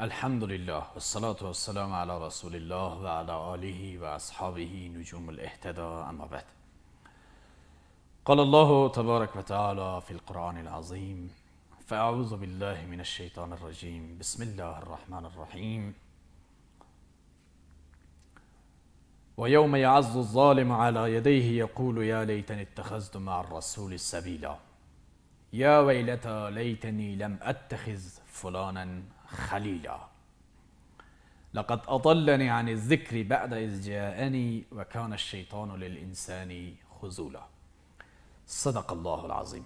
الحمد لله والصلاة والسلام على رسول الله وعلى آله وأصحابه نجوم الاهتدى أما بعد. قال الله تبارك وتعالى في القرآن العظيم فأعوذ بالله من الشيطان الرجيم بسم الله الرحمن الرحيم ويوم يعز الظالم على يديه يقول يا ليتني اتخذت مع الرسول سبيلا يا ويلتى ليتني لم أتخذ فلانا خليلا. لقد أضلني عن الذكر بعد إذ جاءني وكان الشيطان للإنسان خذولا. صدق الله العظیم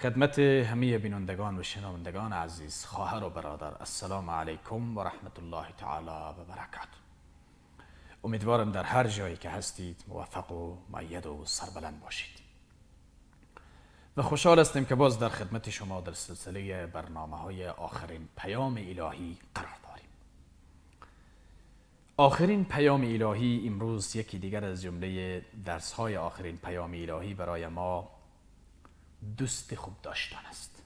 خدمت همه بینندگان و شنوندگان عزیز خواهر و برادر السلام علیکم و رحمت الله تعالی و برکاته امیدوارم در هر جایی که هستید موفق و معید و سربلند باشید. و خوشحال هستیم که باز در خدمت شما در سلسله برنامه های آخرین پیام الهی قرار داریم. آخرین پیام الهی امروز یکی دیگر از جمله درس های آخرین پیام الهی برای ما دوست خوب داشتن است.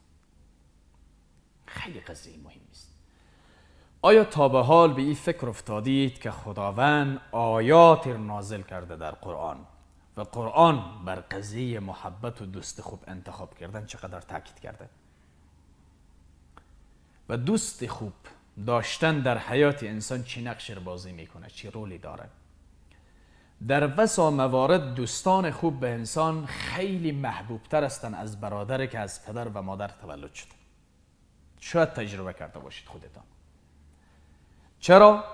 خیلی قضیه مهم است آیا تا به حال به این فکر افتادید که خداوند آیات نازل کرده در قرآن قرآن بر قضیه محبت و دوست خوب انتخاب کردن چقدر تاکید کرده. و دوست خوب داشتن در حیات انسان چی نقش بازی می‌کنه چی رولی داره. در وسا موارد دوستان خوب به انسان خیلی محبوب تر هستند از برادر که از پدر و مادر تولد شده. شاید تجربه کرده باشید خودتان. چرا؟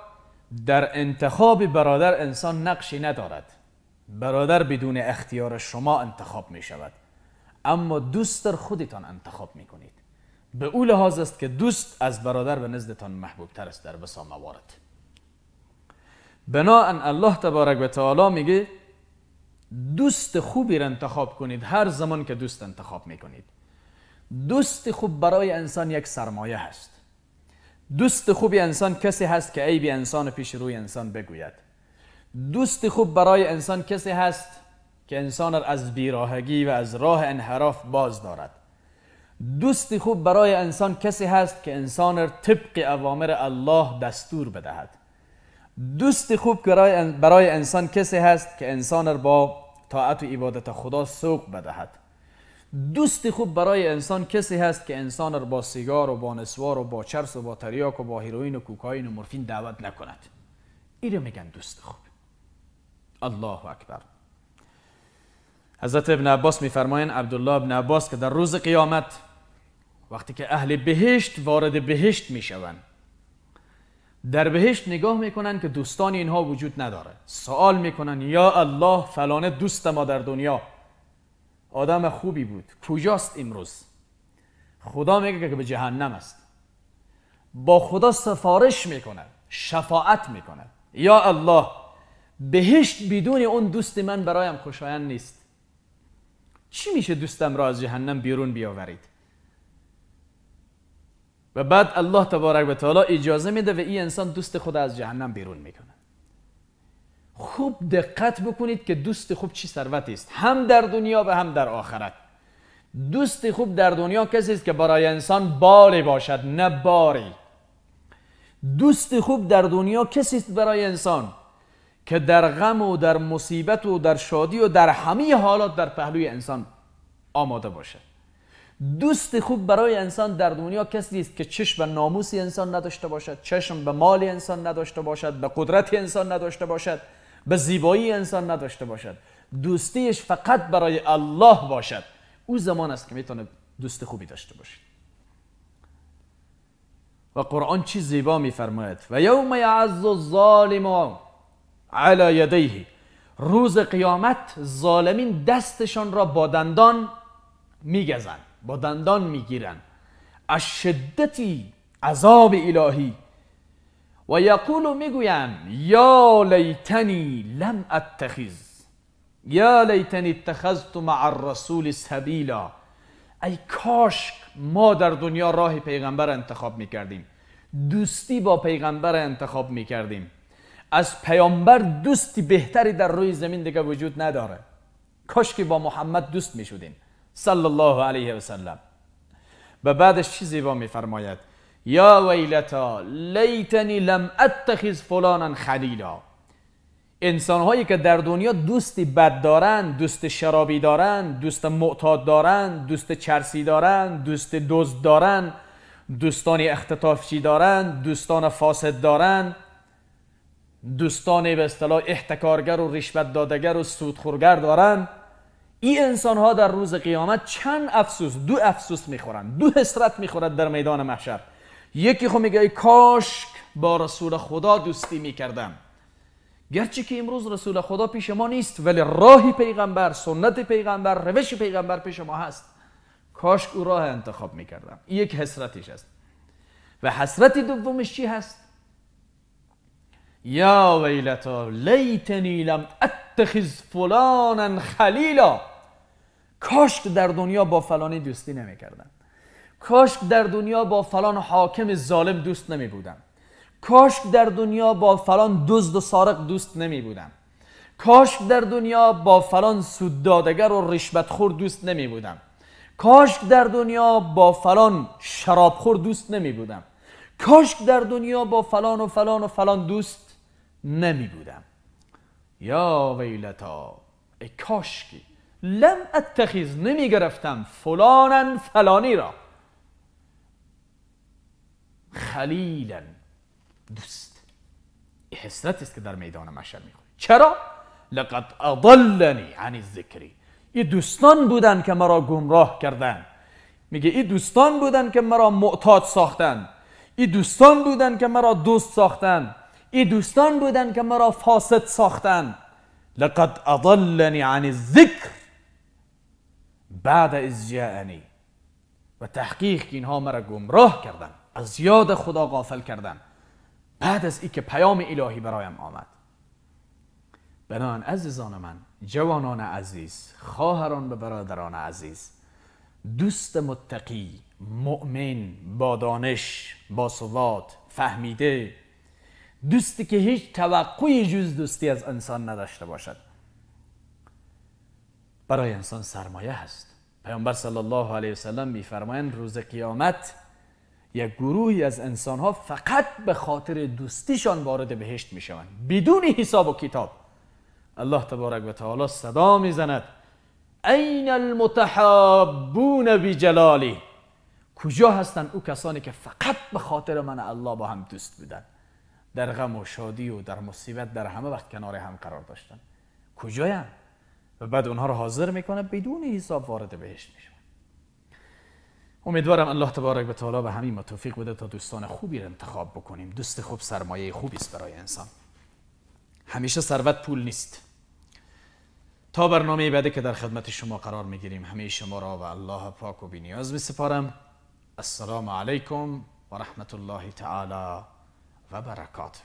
در انتخاب برادر انسان نقشی ندارد. برادر بدون اختیار شما انتخاب می شود اما دوست در خودتان انتخاب می کنید به او لحاظ است که دوست از برادر به نزدتان محبوب تر است در بسا موارد بناهن الله تبارک و تعالی میگه دوست خوبی را انتخاب کنید هر زمان که دوست انتخاب می‌کنید. دوست خوب برای انسان یک سرمایه هست. دوست خوبی انسان کسی هست که عیب انسان پیش روی انسان بگوید. دوست خوب برای انسان کسی هست که انسان را از بیراهگی و از راه انحراف باز دارد. دوست خوب برای انسان کسی هست که انسان را طبق اوامر الله دستور بدهد. دوست خوب برای انسان کسی هست که انسان را با طاعت و عبادت خدا سوق بدهد. دوست خوب برای انسان کسی هست که انسان را با سیگار و با نسوار و با چرس و با تریاک و با هیروین و کوکائین و مورفین دعوت نکند. این رو میگن دوست خوب. الله اکبر حضرت ابن عباس میفرمایند عبدالله ابن عباس که در روز قیامت وقتی که اهل بهشت وارد بهشت می‌شوند در بهشت نگاه می‌کنن که دوستان اینها وجود نداره سوال می‌کنن یا الله فلانه دوست ما در دنیا آدم خوبی بود کجاست امروز خدا میگه که به جهنم است با خدا سفارش می‌کنه شفاعت می‌کنه یا الله بهشت بدون اون دوست من برایم خوشایند نیست. چی میشه دوستم را از جهنم بیرون بیاورید؟ و بعد الله تبارک و تعالی اجازه میده و این انسان دوست خود از جهنم بیرون می‌کنه. خوب دقت بکنید که دوست خوب چی ثروتی است؟ هم در دنیا و هم در آخرت. دوست خوب در دنیا کسی است که برای انسان باری باشد نه باری. دوست خوب در دنیا کسی است برای انسان که در غم و در مصیبت و در شادی و در همه حالات در پهلوی انسان آماده باشد دوست خوب برای انسان در دنیا کسی است که چشم به ناموس انسان نداشته باشد چشم به مال انسان نداشته باشد به قدرت انسان نداشته باشد به زیبایی انسان نداشته باشد. دوستیش فقط برای الله باشد. او زمان است که می‌تونه دوست خوبی داشته باشید و قرآن چی زیبا میفرماید؟ و یوم یعز الظالم علی یدیه روز قیامت ظالمین دستشان را با دندان میگزند با دندان می‌گیرند از شدتی عذاب الهی. و یقول می‌گویم یا لیتنی لم اتخذ. یا لیتنی اتخذت مع الرسول سبیلا. ای کاش ما در دنیا راه پیغمبر انتخاب می‌کردیم. دوستی با پیغمبر انتخاب می‌کردیم. از پیامبر دوستی بهتری در روی زمین دیگه وجود نداره. کاش که با محمد دوست می‌شدیم. صلی الله علیه و سلم. و بعدش چی زیبا میفرماید؟ یا ویلتا لیتنی لم اتخذ فلانا خلیلا. انسان هایی که در دنیا دوستی بد دارن دوست شرابی دارن دوست معتاد دارن دوست چرسی دارن دوست دزد دارن دوستان اختطافچی دارن دوستان فاسد دارن دوستان به اصطلاح احتکارگر و رشوت دادگر و سودخورگر دارن. این انسان ها در روز قیامت چند افسوس دو افسوس می‌خورن. دو حسرت می‌خورد در میدان محشر. یکی خو میگه کاش با رسول خدا دوستی می‌کردم. گرچه که امروز رسول خدا پیش ما نیست ولی راهی پیغمبر سنت پیغمبر روش پیغمبر پیش ما هست. کاش او راه انتخاب می‌کردم. یک حسرتش است و حسرت دومش چی هست؟ یا ویلتا لیتنی لم اتخذ فلانا خلیلا کاش در دنیا با فلانی دوستی نمی‌کردم. کاش در دنیا با فلان حاکم ظالم دوست نمی بودم کاش در دنیا با فلان دزد و سارق دوست نمی بودم کاش در دنیا با فلان سوددادگر و رشوتخور دوست نمی بودم کاش در دنیا با فلان شرابخور دوست نمی بودم کاش در دنیا با فلان و فلان و فلان دوست نمی بودم یا ویلتا ای کاشکی لم اتخیز نمی گرفتم فلانا فلانی را. خلیلا دوست حسرت است که در میدان محشر می‌خوری. چرا؟ لقد اضلنی عن الذکری این دوستان بودن که مرا گمراه کردن میگه این دوستان بودن که مرا معتاد ساختن این دوستان بودن که مرا دوست ساختن این دوستان بودن که مرا فاسد ساختن. لقد اضلنی عن الذکر بعد از جاءنی. و تحقیق که اینها مرا گمراه کردن. از یاد خدا غافل کردن. بعد از ای که پیام الهی برایم آمد. بنان عزیزان من جوانان عزیز خواهران و برادران عزیز دوست متقی مؤمن با دانش با ثبات فهمیده دوستی که هیچ توقعی جز دوستی از انسان نداشته باشد. برای انسان سرمایه هست. پیامبر صلی الله علیه وسلم میفرمایند روز قیامت یک گروهی از انسان ها فقط به خاطر دوستیشان وارد بهشت می شوند بدون حساب و کتاب. الله تبارک و تعالی صدا می‌زند. این المتحابون بجلالی. کجا هستند او کسانی که فقط به خاطر من الله با هم دوست بودن؟ در غم و شادی و در مصیبت در همه وقت کنار هم قرار داشتن. کجایم و بعد اونها رو حاضر می‌کنه بدون حساب وارد بهشت میشه. امیدوارم الله تبارک و تعالی به همین ما توفیق بده تا دوستان خوبی رو انتخاب بکنیم. دوست خوب سرمایه خوبی است برای انسان. همیشه ثروت پول نیست. تا برنامه بعدی که در خدمت شما قرار می‌گیریم همه شما را و الله پاک و بینیاز می سپارم السلام علیکم و رحمت الله تعالی. و برکاته